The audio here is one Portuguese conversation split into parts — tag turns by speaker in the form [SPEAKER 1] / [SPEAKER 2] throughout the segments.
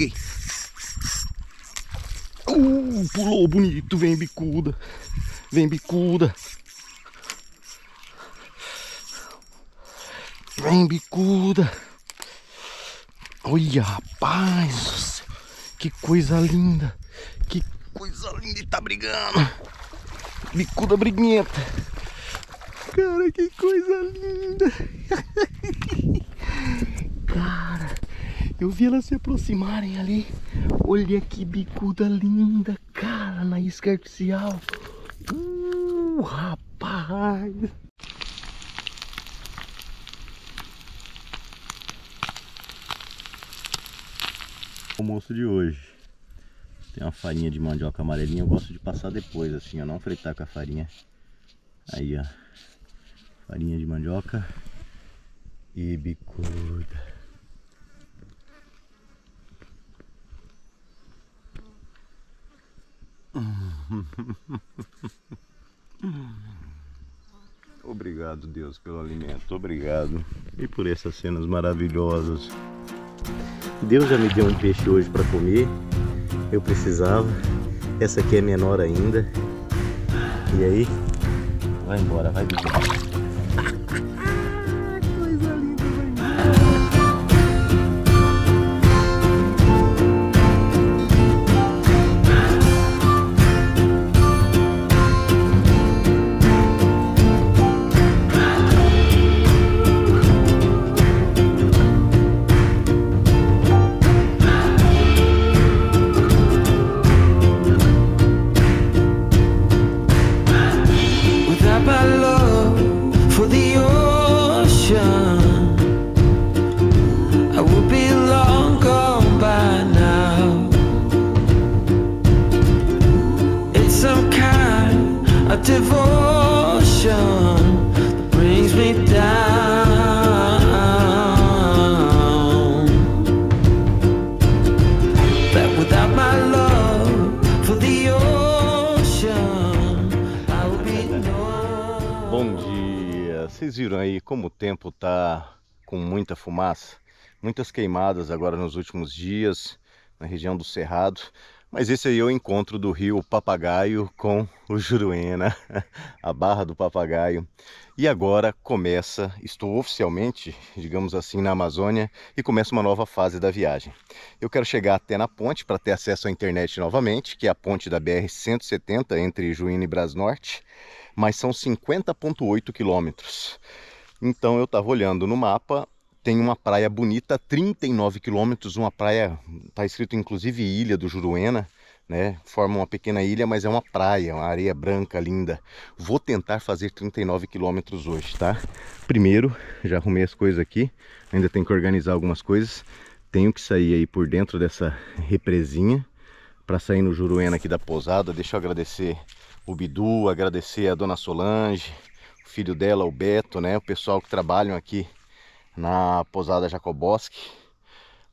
[SPEAKER 1] Peguei. Uh, pulou bonito. Vem, bicuda. Vem, bicuda. Vem, bicuda. Olha, rapaz. Que coisa linda. Que coisa linda. E tá brigando. Bicuda briguenta. Cara, que coisa linda. Eu vi elas se aproximarem ali. Olha que bicuda linda, cara, na isca artificial. Uh, rapaz. almoço de hoje. Tem uma farinha de mandioca amarelinha, eu gosto de passar depois, assim, ó, não fritar com a farinha. Aí, ó, farinha de mandioca e bicuda. Obrigado, Deus, pelo alimento. Obrigado. E por essas cenas maravilhosas. Deus já me deu um peixe hoje para comer. Eu precisava. Essa aqui é menor ainda. E aí? Vai embora, vai bicho. Vocês viram aí como o tempo tá com muita fumaça, muitas queimadas agora nos últimos dias na região do Cerrado. Mas esse aí é o encontro do rio Papagaio com o Juruena, a Barra do Papagaio. E agora começa, estou oficialmente, digamos assim, na Amazônia e começa uma nova fase da viagem. Eu quero chegar até na ponte para ter acesso à internet novamente, que é a ponte da BR-170 entre Juína e Brasnorte mas são 50,8 quilômetros. Então eu estava olhando no mapa, tem uma praia bonita, 39 quilômetros, uma praia, está escrito inclusive Ilha do Juruena, né? Forma uma pequena ilha, mas é uma praia, uma areia branca, linda. Vou tentar fazer 39 quilômetros hoje, tá? Primeiro, já arrumei as coisas aqui, ainda tenho que organizar algumas coisas. Tenho que sair aí por dentro dessa represinha para sair no Juruena aqui da pousada. Deixa eu agradecer o Bidu, agradecer a dona Solange, o filho dela, o Beto, né? O pessoal que trabalham aqui na Posada Jacoboski.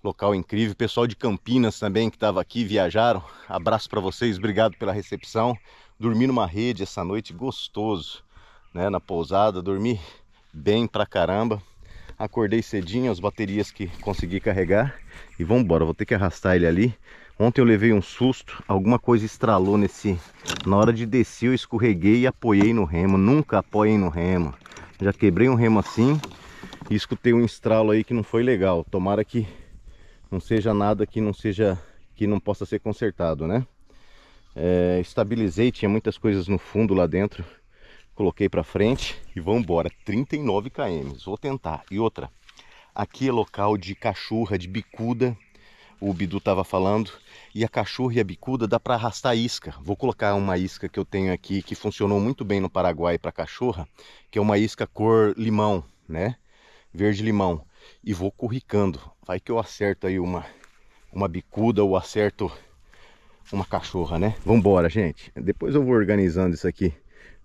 [SPEAKER 1] Local incrível. Pessoal de Campinas também que estava aqui, viajaram. Abraço para vocês, obrigado pela recepção. Dormi numa rede essa noite, gostoso, né? Na pousada, dormi bem pra caramba. Acordei cedinho, as baterias que consegui carregar. E vamos embora, vou ter que arrastar ele ali. Ontem eu levei um susto, alguma coisa estralou nesse... Na hora de descer eu escorreguei e apoiei no remo, nunca apoiem no remo. Já quebrei um remo assim e escutei um estralo aí que não foi legal. Tomara que não seja nada que não seja que não possa ser consertado, né? É, estabilizei, tinha muitas coisas no fundo lá dentro. Coloquei para frente e vamos embora. 39 km, vou tentar. E outra, aqui é local de cachorra, de bicuda. O Bidu estava falando e a cachorra e a bicuda dá para arrastar isca. Vou colocar uma isca que eu tenho aqui que funcionou muito bem no Paraguai para cachorra, que é uma isca cor limão, né? Verde limão. E vou corricando. Vai que eu acerto aí uma uma bicuda ou acerto uma cachorra, né? Vambora, gente. Depois eu vou organizando isso aqui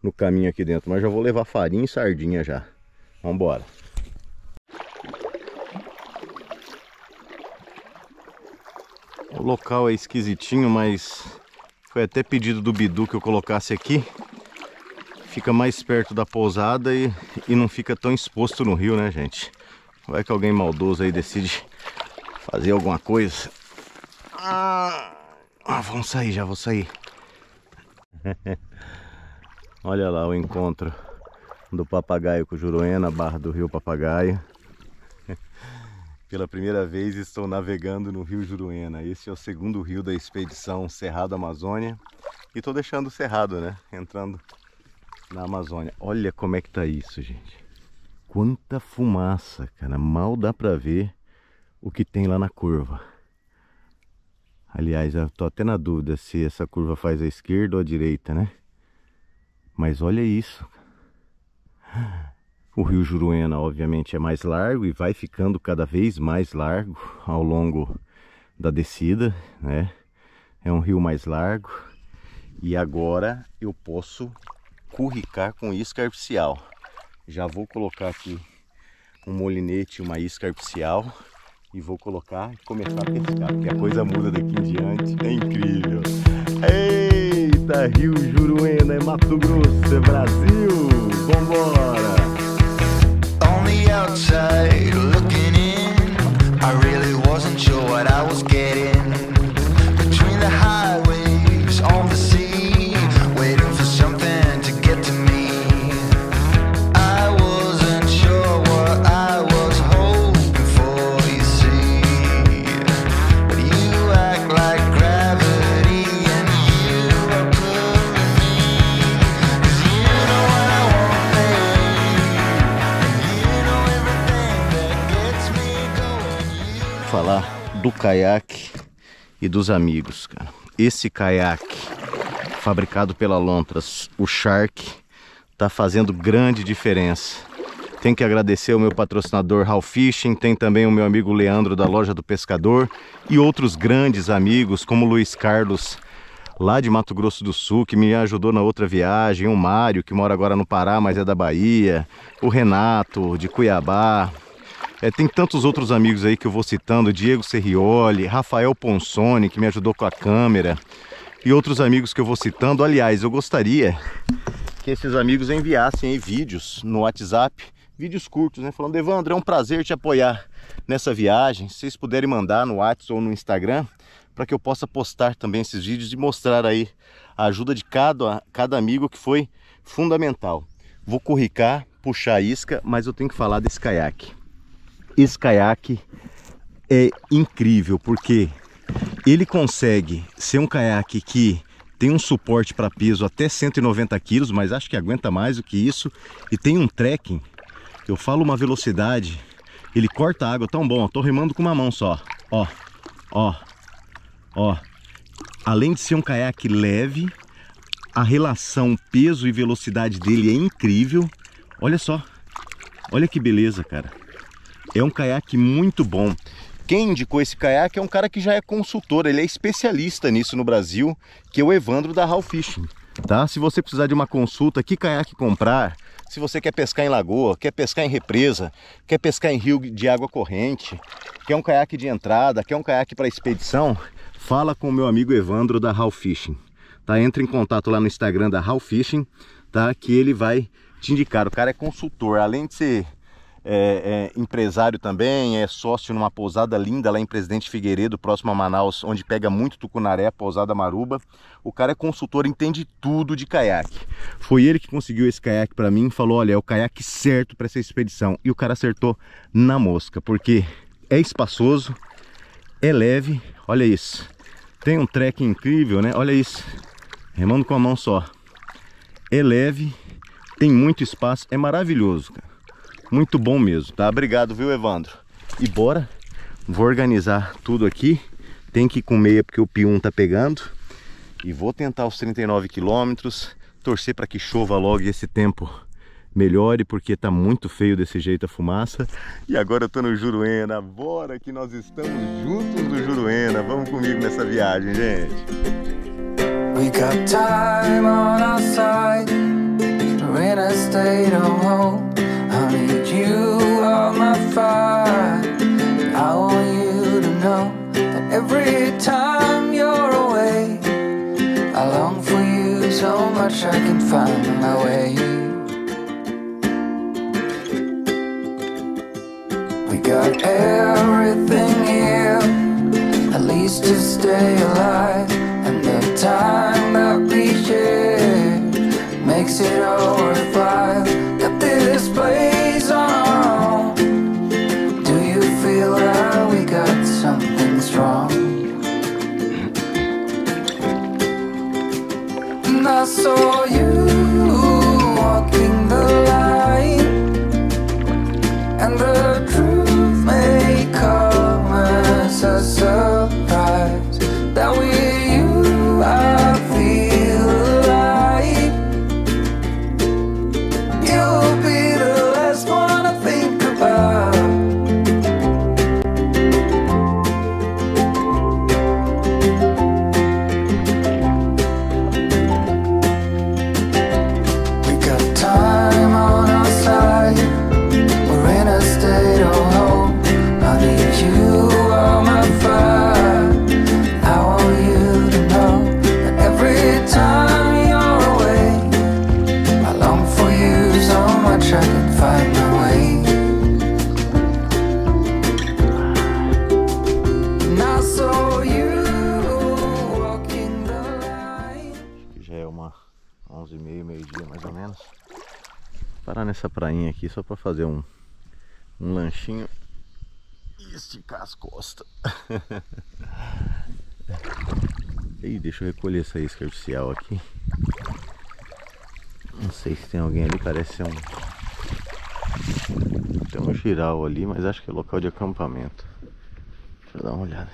[SPEAKER 1] no caminho aqui dentro, mas já vou levar farinha e sardinha já. Vambora. O local é esquisitinho, mas foi até pedido do Bidu que eu colocasse aqui. Fica mais perto da pousada e, e não fica tão exposto no rio, né, gente? Vai que alguém maldoso aí decide fazer alguma coisa. Ah, vamos sair, já vou sair. Olha lá o encontro do papagaio com o Juruena, barra do rio Papagaio. Pela primeira vez estou navegando no rio Juruena. Esse é o segundo rio da expedição Cerrado Amazônia. E estou deixando o cerrado, né? Entrando na Amazônia. Olha como é que tá isso, gente. Quanta fumaça, cara. Mal dá pra ver o que tem lá na curva. Aliás, eu tô até na dúvida se essa curva faz a esquerda ou a direita, né? Mas olha isso. O rio Juruena, obviamente, é mais largo e vai ficando cada vez mais largo ao longo da descida, né? É um rio mais largo e agora eu posso curricar com isca artificial. Já vou colocar aqui um molinete, uma isca artificial e vou colocar e começar a pescar, porque a coisa muda daqui em diante, é incrível. Eita, Rio Juruena, é Mato Grosso, é Brasil, vambora! Outside looking in. I really wasn't sure what I was getting. Caiaque e dos amigos, cara. Esse caiaque fabricado pela Lontras, o Shark, tá fazendo grande diferença. Tem que agradecer o meu patrocinador Hal Fishing, tem também o meu amigo Leandro da Loja do Pescador e outros grandes amigos como Luiz Carlos lá de Mato Grosso do Sul, que me ajudou na outra viagem, o Mário, que mora agora no Pará, mas é da Bahia, o Renato, de Cuiabá. É, tem tantos outros amigos aí que eu vou citando, Diego Serrioli, Rafael Ponsoni, que me ajudou com a câmera, e outros amigos que eu vou citando. Aliás, eu gostaria que esses amigos enviassem vídeos no WhatsApp, vídeos curtos, né? Falando, Evandro, é um prazer te apoiar nessa viagem. Se vocês puderem mandar no WhatsApp ou no Instagram, para que eu possa postar também esses vídeos e mostrar aí a ajuda de cada, cada amigo que foi fundamental. Vou curricar, puxar a isca, mas eu tenho que falar desse caiaque. Esse caiaque é incrível porque ele consegue ser um caiaque que tem um suporte para peso até 190 quilos, mas acho que aguenta mais do que isso e tem um trekking. Eu falo uma velocidade, ele corta a água tão bom. Tô remando com uma mão só, ó, ó, ó. Além de ser um caiaque leve, a relação peso e velocidade dele é incrível. Olha só, olha que beleza, cara. É um caiaque muito bom. Quem indicou esse caiaque é um cara que já é consultor, ele é especialista nisso no Brasil, que é o Evandro da Hal Fishing. Tá? Se você precisar de uma consulta, que caiaque comprar, se você quer pescar em lagoa, quer pescar em represa, quer pescar em rio de água corrente, quer um caiaque de entrada, quer um caiaque para expedição, fala com o meu amigo Evandro da Hal Fishing. Tá? Entre em contato lá no Instagram da Hal Fishing, tá? que ele vai te indicar. O cara é consultor, além de ser é, é, empresário também, é sócio numa pousada linda lá em Presidente Figueiredo, próximo a Manaus, onde pega muito tucunaré, pousada Maruba. O cara é consultor, entende tudo de caiaque. Foi ele que conseguiu esse caiaque para mim, falou, olha, é o caiaque certo para essa expedição. E o cara acertou na mosca, porque é espaçoso, é leve, olha isso. Tem um trek incrível, né? Olha isso. Remando com a mão só. É leve, tem muito espaço, é maravilhoso, cara. Muito bom mesmo, tá? Obrigado, viu, Evandro? E bora, vou organizar tudo aqui. Tem que ir com meia porque o P1 tá pegando. E vou tentar os 39 quilômetros, torcer para que chova logo e esse tempo melhore, porque tá muito feio desse jeito a fumaça. E agora eu tô no Juruena, bora que nós estamos juntos no Juruena. Vamos comigo nessa viagem, gente.
[SPEAKER 2] We got time on our side. We're in a state of. I need you on my fire. I want you to know that every time you're away, I long for you so much I can find my way. We got everything here. At least to stay alive. And the time that we share makes it all worthwhile.
[SPEAKER 1] Ih, deixa eu recolher essa isca artificial aqui. Não sei se tem alguém ali, parece ser um. Tem um giral ali, mas acho que é local de acampamento. Deixa eu dar uma olhada.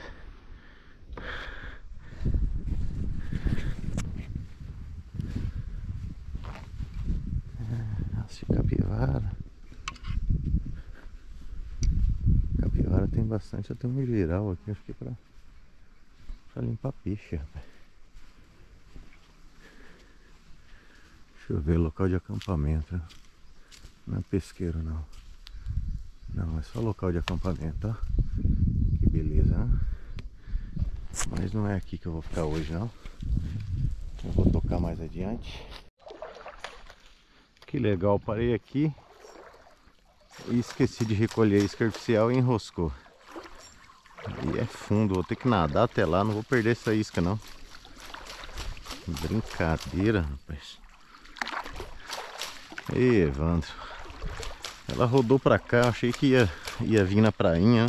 [SPEAKER 1] Nossa, capivara. Bastante, até um geral aqui, acho que é pra, pra limpar peixe, rapaz. Deixa eu ver, local de acampamento. Não é pesqueiro não. Não, é só local de acampamento, ó. Que beleza, né? Mas não é aqui que eu vou ficar hoje não. Eu vou tocar mais adiante. Que legal, parei aqui e esqueci de recolher a isca e enroscou. E é fundo, vou ter que nadar até lá, não vou perder essa isca não. Brincadeira, rapaz. Ei, Evandro. Ela rodou pra cá, achei que ia, ia vir na prainha.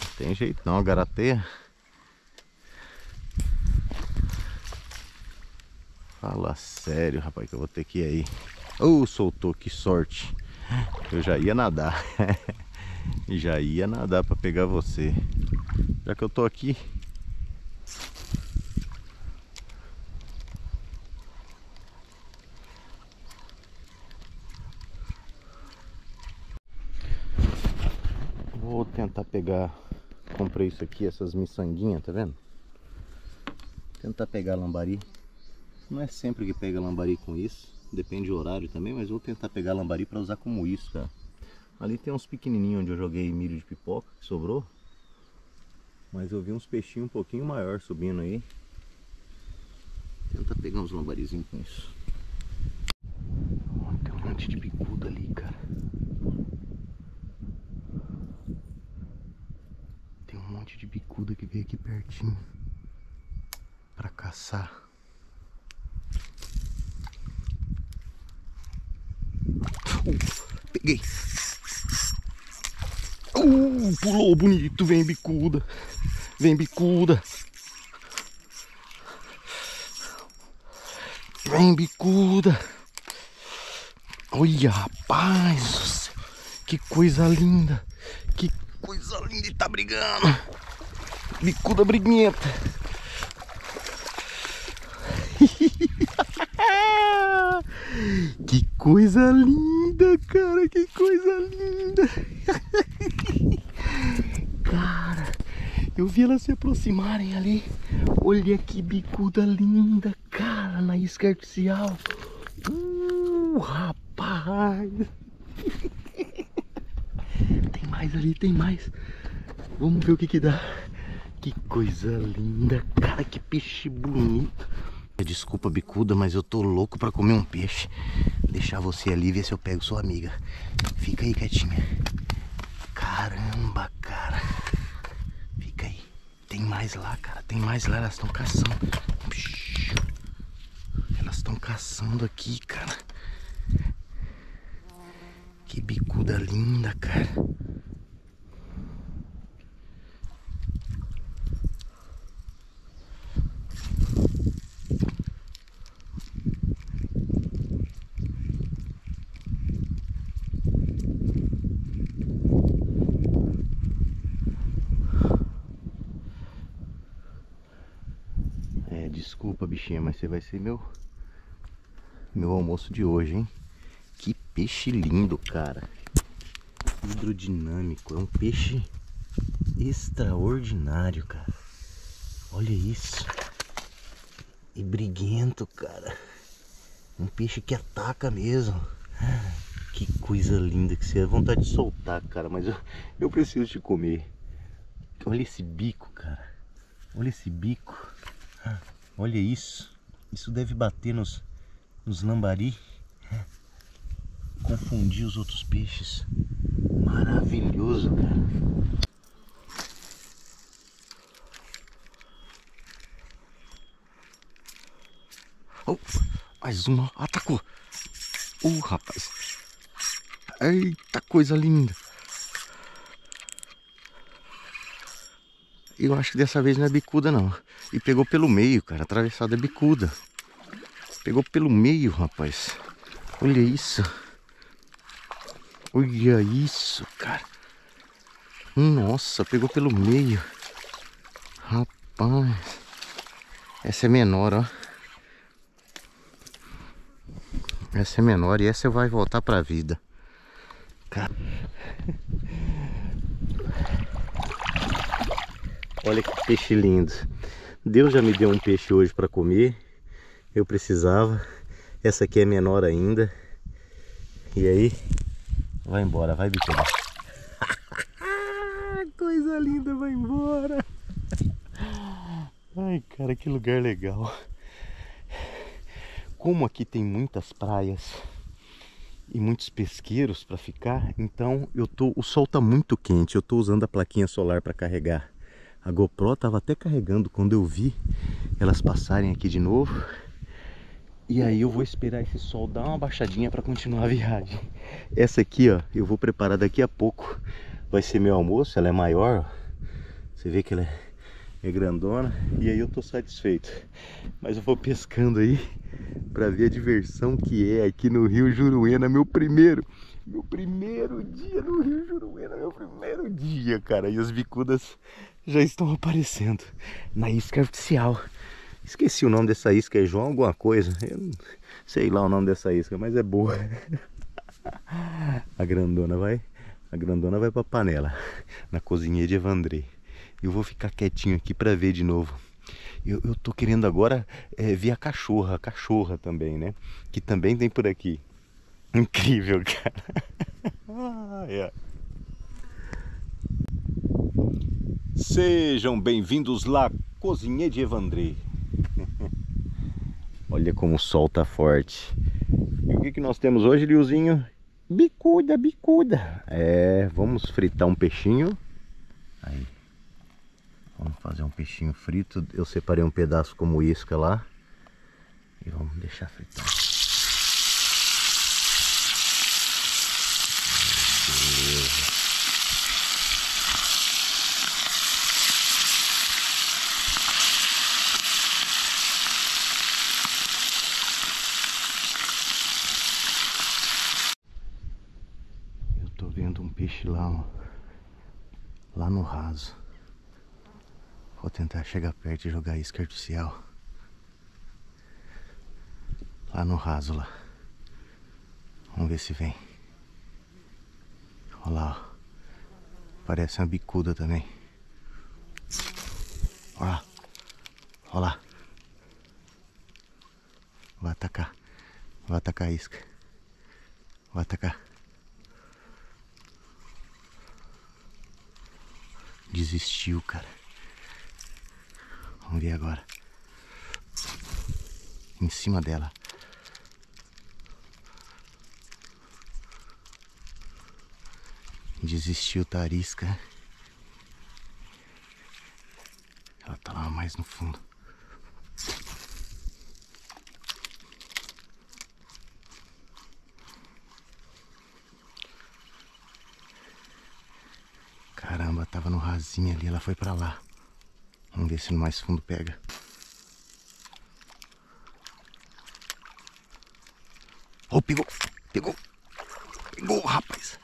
[SPEAKER 1] Não tem jeito não, garateia. Fala sério, rapaz, que eu vou ter que ir aí. Oh, soltou, que sorte. Eu já ia nadar. já ia nadar pra pegar você. Já que eu tô aqui. Vou tentar pegar. Comprei isso aqui, essas miçanguinhas, tá vendo? Tentar pegar lambari. Não é sempre que pega lambari com isso, depende do horário também, mas vou tentar pegar lambari para usar como isca. Ali tem uns pequenininhos onde eu joguei milho de pipoca que sobrou. Mas eu vi uns peixinhos um pouquinho maior subindo aí. Tenta pegar uns lambarizinhos com isso. Tem um monte de bicuda ali, cara. Tem um monte de bicuda que veio aqui pertinho para caçar. Uh, peguei. Pulou bonito, vem bicuda. Vem bicuda. Vem bicuda. Olha, rapaz. Que coisa linda. Que coisa linda e tá brigando. Bicuda briguenta. Que coisa linda, cara, que coisa linda. Cara, eu vi elas se aproximarem ali. Olha que bicuda linda, cara, na isca artificial. Uh, rapaz. Tem mais ali, tem mais. Vamos ver o que que dá. Que coisa linda, cara, que peixe bonito. Desculpa, bicuda, mas eu tô louco pra comer um peixe. Deixar você ali ver se eu pego sua amiga. Fica aí quietinha. Cara. Caramba, cara. Fica aí. Tem mais lá, cara. Tem mais lá. Elas estão caçando. Elas estão caçando aqui, cara. Que bicuda linda, cara. É, desculpa, bichinha, mas você vai ser meu meu almoço de hoje, hein? Que peixe lindo, cara. Hidrodinâmico, é um peixe extraordinário, cara. Olha isso. E briguento, cara. Um peixe que ataca mesmo. Que coisa linda que você é vontade de soltar, cara, mas eu, eu preciso te comer. Olha esse bico, cara. Olha esse bico. Olha isso. Isso deve bater nos, nos lambari. Confundir os outros peixes. Maravilhoso, cara. Oh, mais uma. Atacou. Uh, rapaz. Eita, coisa linda. Eu acho que dessa vez não é bicuda, não. E pegou pelo meio, cara. Atravessada é bicuda. Pegou pelo meio, rapaz. Olha isso. Olha isso, cara. Nossa, pegou pelo meio. Rapaz. Essa é menor, ó. Essa é menor e essa vai voltar pra vida. Cara. Olha que peixe lindo. Deus já me deu um peixe hoje para comer. Eu precisava. Essa aqui é menor ainda. E aí, vai embora, vai bicuda. Coisa linda, vai embora. Ai, cara, que lugar legal. Como aqui tem muitas praias e muitos pesqueiros para ficar, então eu tô, o sol tá muito quente. Eu tô usando a plaquinha solar para carregar. A GoPro tava até carregando quando eu vi elas passarem aqui de novo. E aí eu vou esperar esse sol dar uma baixadinha para continuar a viagem. Essa aqui, ó, eu vou preparar daqui a pouco. Vai ser meu almoço, ela é maior, ó. Você vê que ela é, é grandona e aí eu tô satisfeito. Mas eu vou pescando aí para ver a diversão que é aqui no Rio Juruena, meu primeiro, meu primeiro dia no Rio Juruena, meu primeiro dia, cara. E as bicudas já estão aparecendo na isca artificial. Esqueci o nome dessa isca, é João alguma coisa. Eu sei lá o nome dessa isca, mas é boa. A grandona vai, a grandona vai pra panela, na cozinha de Evandrei. Eu vou ficar quietinho aqui para ver de novo. Eu, eu tô querendo agora é, ver a cachorra, a cachorra também, né? Que também tem por aqui. Incrível, cara. ah, yeah. Sejam bem-vindos lá, Cozinha de Evandrei. Olha como o sol tá forte. E o que, que nós temos hoje, Liozinho? Bicuda, bicuda. É, vamos fritar um peixinho. Aí. Vamos fazer um peixinho frito. Eu separei um pedaço como isca lá. E vamos deixar fritar. Beleza. Eu tô vendo um peixe lá, ó. Lá no raso. Vou tentar chegar perto e jogar isca artificial. Lá no raso lá. Vamos ver se vem. Olha lá, ó. Parece uma bicuda também. Olha lá. Olha lá. Vai atacar. Vai atacar a isca. Vai atacar. Desistiu, cara. Vamos ver agora. Em cima dela. Desistiu Tarisca. Ela tá lá mais no fundo. Caramba, tava no rasinho ali, ela foi pra lá. Vamos ver se no mais fundo pega. Oh, pegou, pegou, pegou, rapaz.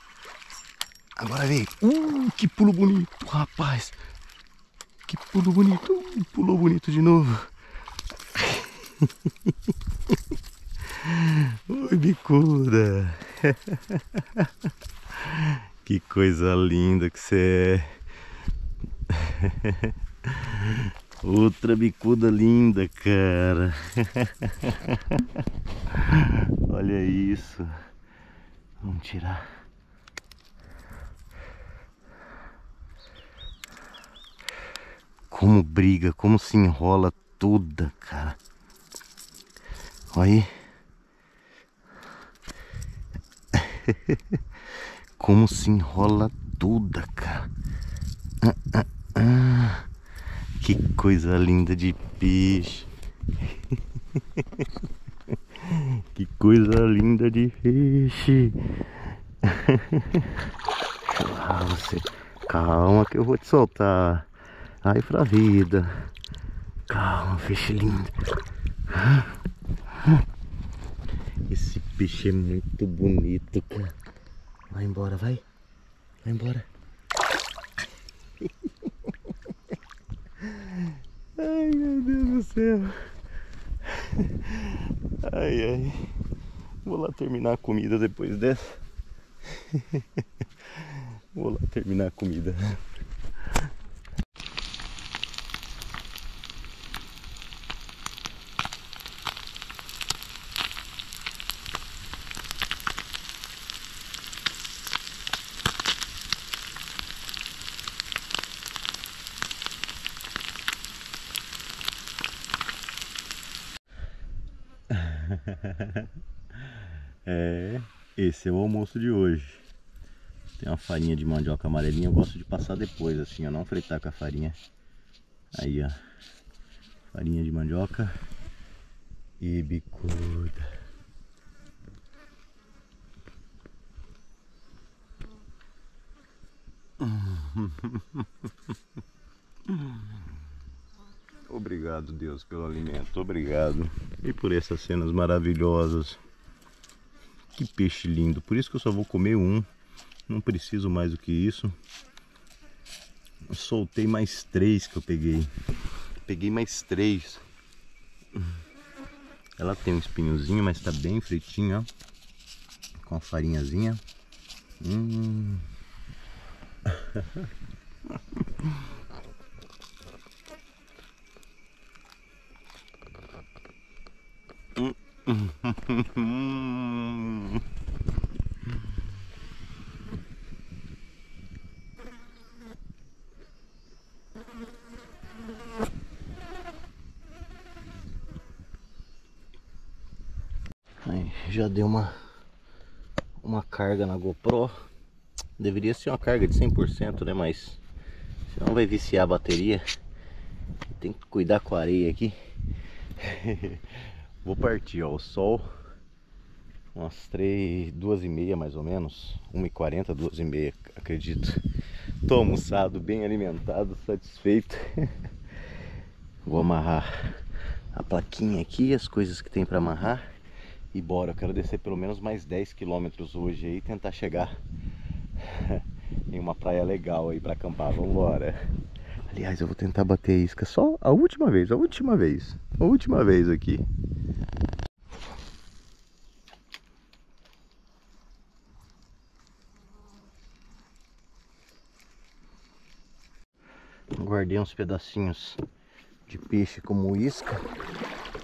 [SPEAKER 1] Agora veio. Uh, que pulo bonito, rapaz. Que pulo bonito. Uh, pulou bonito de novo. Oi, bicuda. Que coisa linda que você é. Outra bicuda linda, cara. Olha isso. Vamos tirar. Como briga, como se enrola toda, cara. Olha aí. como se enrola toda, cara. Ah, ah, ah. Que coisa linda de peixe. que coisa linda de peixe. ah, você. Calma que eu vou te soltar. Ai pra vida. Calma, peixe lindo. Esse peixe é muito bonito, cara. Vai embora, vai. Vai embora. Ai, meu Deus do céu. Ai, ai. Vou lá terminar a comida depois dessa. Vou lá terminar a comida. é, esse é o almoço de hoje. Tem uma farinha de mandioca amarelinha, eu gosto de passar depois, assim, ó, não fritar com a farinha. Aí, ó, farinha de mandioca e bicuda. Obrigado, Deus, pelo alimento. Obrigado. E por essas cenas maravilhosas. Que peixe lindo. Por isso que eu só vou comer um. Não preciso mais do que isso. Soltei mais três que eu peguei. Peguei mais três. Ela tem um espinhozinho, mas tá bem fritinha, ó. Com a farinhazinha. Hum. Aí, já deu uma uma carga na GoPro. Deveria ser uma carga de 100%, né? Mas senão vai viciar a bateria. Tem que cuidar com a areia aqui. Vou partir, ó, o sol umas três, duas e meia mais ou menos, uma e quarenta, duas e meia, acredito. Tô almoçado, bem alimentado, satisfeito. Vou amarrar a plaquinha aqui, as coisas que tem para amarrar e bora. Eu quero descer pelo menos mais 10 quilômetros hoje aí, tentar chegar em uma praia legal aí para acampar. Vamos embora. Aliás, eu vou tentar bater a isca só a última vez, a última vez, a última vez aqui. Guardei uns pedacinhos de peixe como isca.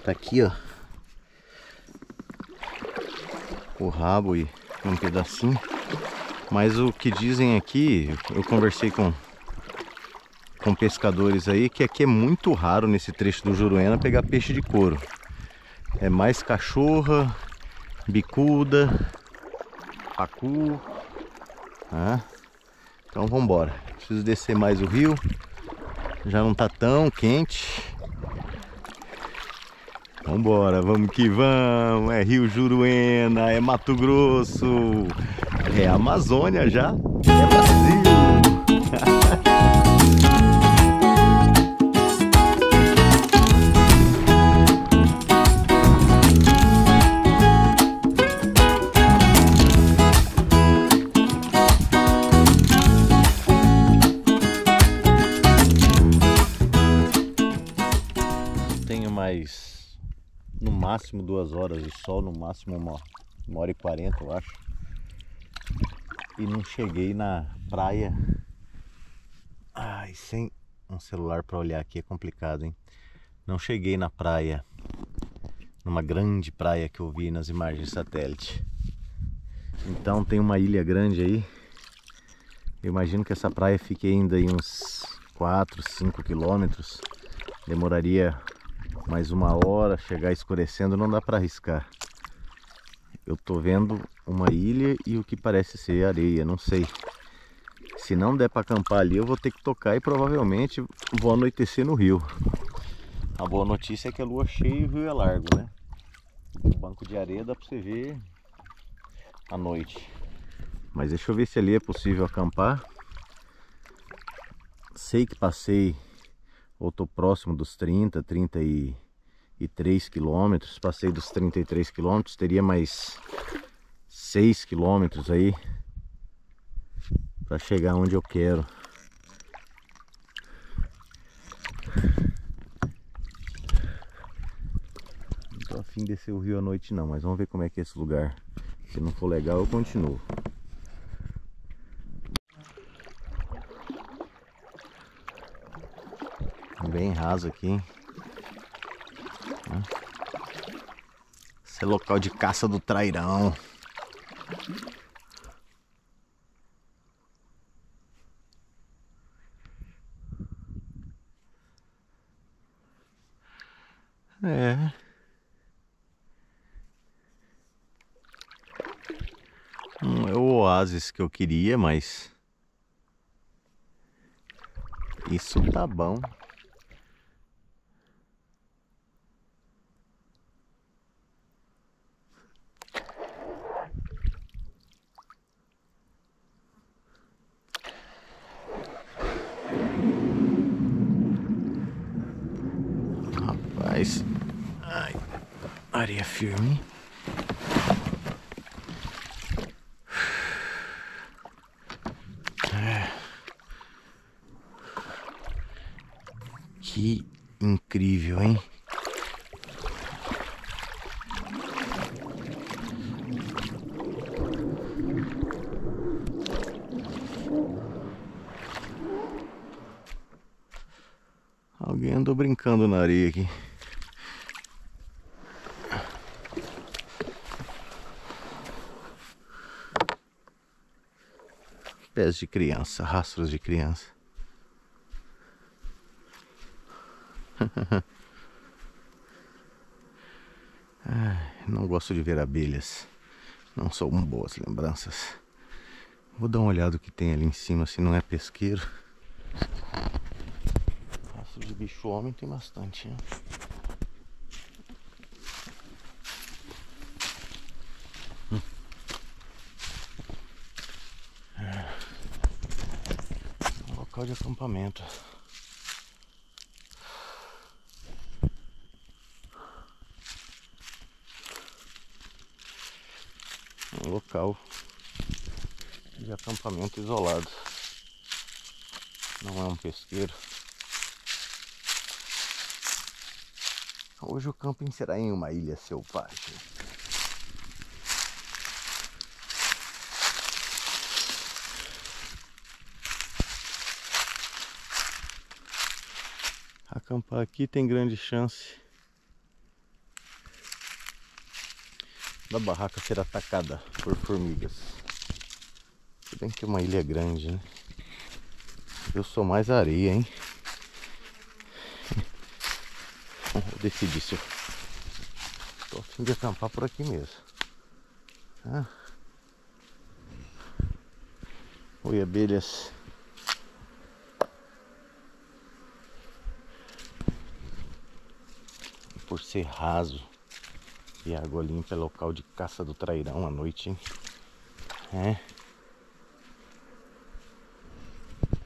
[SPEAKER 1] Tá aqui, ó. O rabo e um pedacinho. Mas o que dizem aqui, eu conversei com com pescadores aí que aqui é muito raro nesse trecho do Juruena pegar peixe de couro. É mais cachorra, bicuda, pacu, né? Então vamos embora. Preciso descer mais o rio. Já não tá tão quente. Vambora, vamos que vamos. É Rio Juruena, é Mato Grosso, é Amazônia já, é Brasil. máximo duas horas de sol, no máximo uma, uma hora e quarenta, eu acho. E não cheguei na praia. Ai, sem um celular para olhar aqui é complicado, hein? Não cheguei na praia, numa grande praia que eu vi nas imagens satélite. Então tem uma ilha grande aí. Eu imagino que essa praia fique ainda em uns 4, 5 quilômetros. Demoraria mais uma hora, chegar escurecendo não dá para arriscar. Eu tô vendo uma ilha e o que parece ser areia, não sei. Se não der para acampar ali, eu vou ter que tocar e provavelmente vou anoitecer no rio. A boa notícia é que a lua cheia e o rio é largo, né? O banco de areia dá para você ver à noite. Mas deixa eu ver se ali é possível acampar. Sei que passei ou tô próximo dos 30, 33 quilômetros. Passei dos 33 quilômetros, teria mais 6 quilômetros aí para chegar onde eu quero. Não tô afim de descer o rio à noite não, mas vamos ver como é que é esse lugar. Se não for legal eu continuo. Bem raso aqui? Esse é local de caça do trairão. É. Não é o oásis que eu queria, mas isso tá bom. Rapaz, ai, areia firme. É. Que incrível, hein? Alguém andou brincando na areia aqui. Pés de criança, rastros de criança. Não gosto de ver abelhas. Não são boas lembranças. Vou dar uma olhada o que tem ali em cima, se não é pesqueiro. Rastro de bicho homem tem bastante? Local de acampamento. Um local de acampamento isolado. Não é um pesqueiro. Hoje o camping será em uma ilha selvagem. Acampar aqui tem grande chance da barraca ser atacada por formigas. Se bem que uma ilha é grande, né? Eu sou mais areia, hein? Vou decidir se eu tô a fim de acampar por aqui mesmo. Ah. Oi, abelhas. Por ser raso e água limpa é local de caça do trairão à noite, hein? É.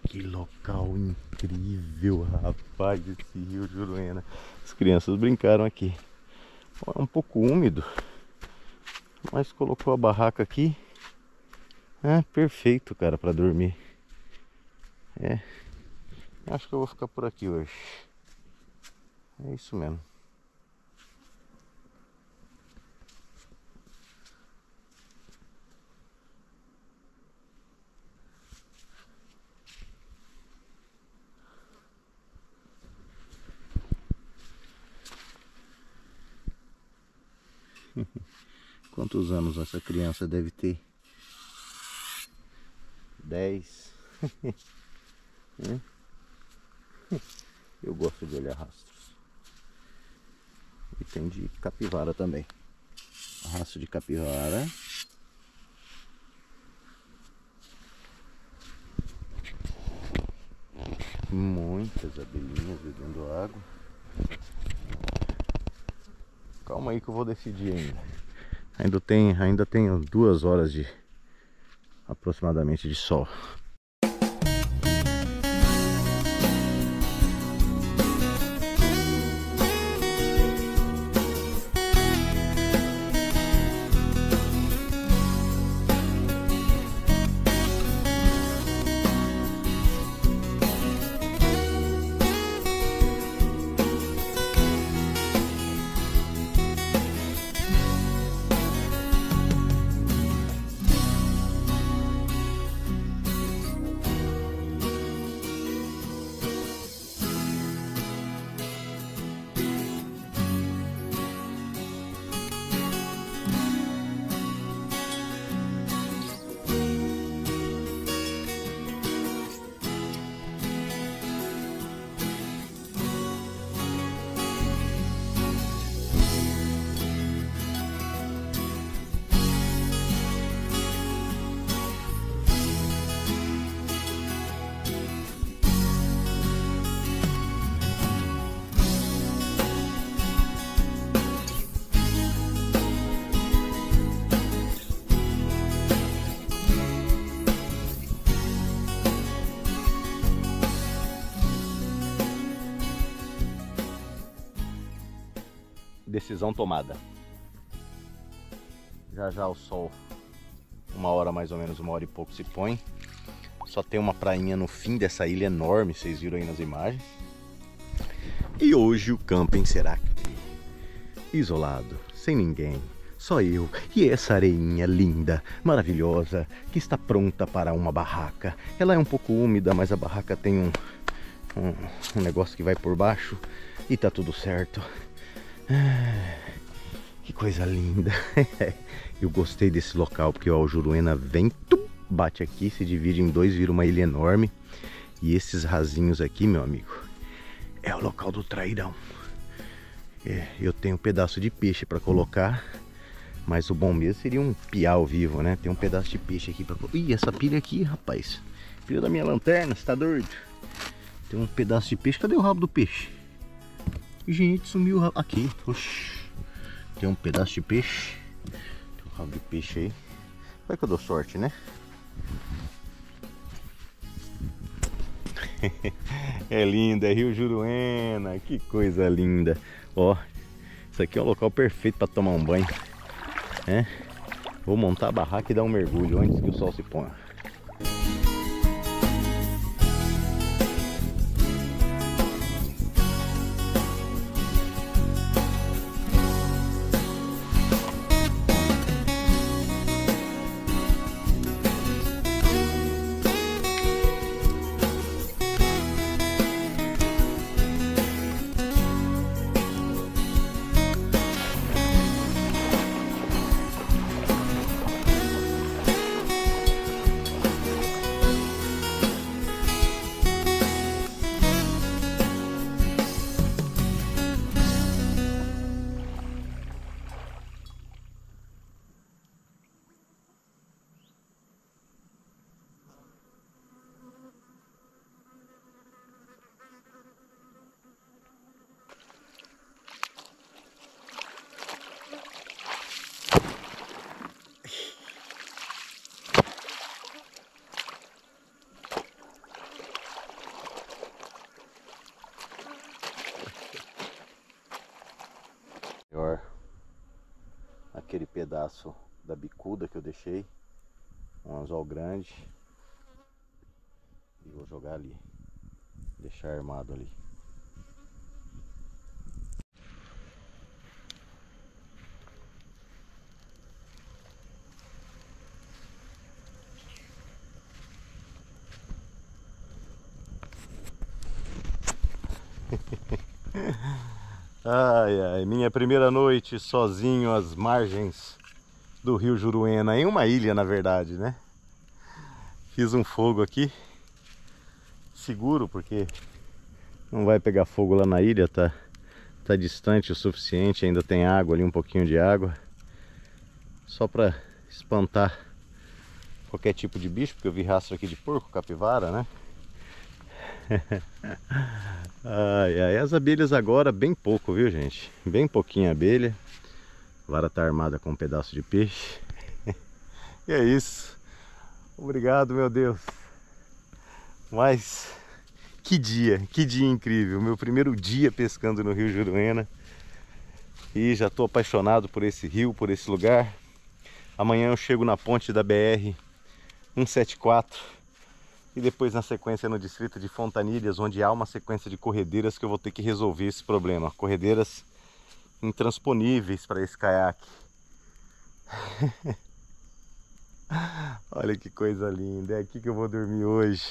[SPEAKER 1] Que local incrível, rapaz, esse rio Juruena. As crianças brincaram aqui. É um pouco úmido, mas colocou a barraca aqui. É perfeito, cara, para dormir. É. Acho que eu vou ficar por aqui hoje. É isso mesmo. Quantos anos essa criança deve ter? Dez. Eu gosto de olhar rastros. E tem de capivara também. Rastro de capivara. Muitas abelhinhas bebendo água. Calma aí que eu vou decidir ainda. Ainda tem, ainda tenho duas horas de aproximadamente de sol. Decisão tomada. Já já o sol, uma hora mais ou menos, uma hora e pouco se põe. Só tem uma prainha no fim dessa ilha enorme, vocês viram aí nas imagens. E hoje o camping será aqui, isolado, sem ninguém, só eu e essa areinha linda, maravilhosa, que está pronta para uma barraca. Ela é um pouco úmida, mas a barraca tem um, um, um negócio que vai por baixo e tá tudo certo. Que coisa linda. Eu gostei desse local porque ó, o Juruena vem, tum, bate aqui, se divide em dois, vira uma ilha enorme. E esses rasinhos aqui, meu amigo, é o local do trairão. É, eu tenho um pedaço de peixe para colocar, mas o bom mesmo seria um piau vivo, né? Tem um pedaço de peixe aqui para Ih, essa pilha aqui, rapaz. Pilha da minha lanterna, você tá doido? Tem um pedaço de peixe. Cadê o rabo do peixe? Gente, sumiu aqui. Oxi. Tem um pedaço de peixe. Tem um rabo de peixe aí. Vai que eu dou sorte, né? é linda, é Rio Juruena. Que coisa linda. Ó, isso aqui é o local perfeito para tomar um banho. É? Vou montar a barraca e dar um mergulho antes que o sol se ponha. Pedaço da bicuda que eu deixei, um anzol grande. E vou jogar ali, deixar armado ali. Ai, ai, minha primeira noite sozinho às margens do rio Juruena, em uma ilha na verdade, né? Fiz um fogo aqui, seguro porque não vai pegar fogo lá na ilha, tá, tá distante o suficiente, ainda tem água ali, um pouquinho de água. Só para espantar qualquer tipo de bicho, porque eu vi rastro aqui de porco, capivara, né? ai, ai, as abelhas agora bem pouco, viu gente? Bem pouquinho abelha. A vara tá armada com um pedaço de peixe. e é isso. Obrigado, meu Deus. Mas que dia, que dia incrível. Meu primeiro dia pescando no Rio Juruena. E já estou apaixonado por esse rio, por esse lugar. Amanhã eu chego na ponte da BR 174 e depois na sequência no distrito de Fontanilhas, onde há uma sequência de corredeiras que eu vou ter que resolver esse problema. Corredeiras intransponíveis para esse caiaque. Olha que coisa linda, é aqui que eu vou dormir hoje.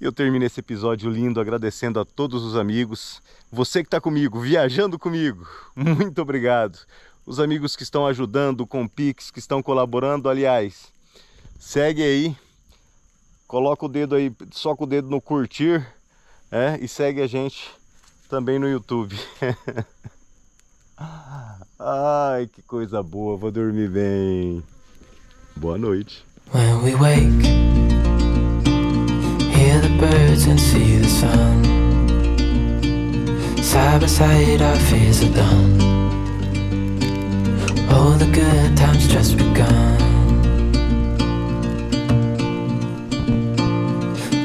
[SPEAKER 1] Eu termino esse episódio lindo agradecendo a todos os amigos. Você que está comigo, viajando comigo, muito obrigado. Os amigos que estão ajudando com Pix, que estão colaborando, aliás, segue aí Coloca o dedo aí, soca o dedo no curtir é, e segue a gente também no YouTube. Ai, que coisa boa, vou dormir bem. Boa noite. When we wake, hear the birds and see the sun. Side by side our fears are done. All the good times just begun.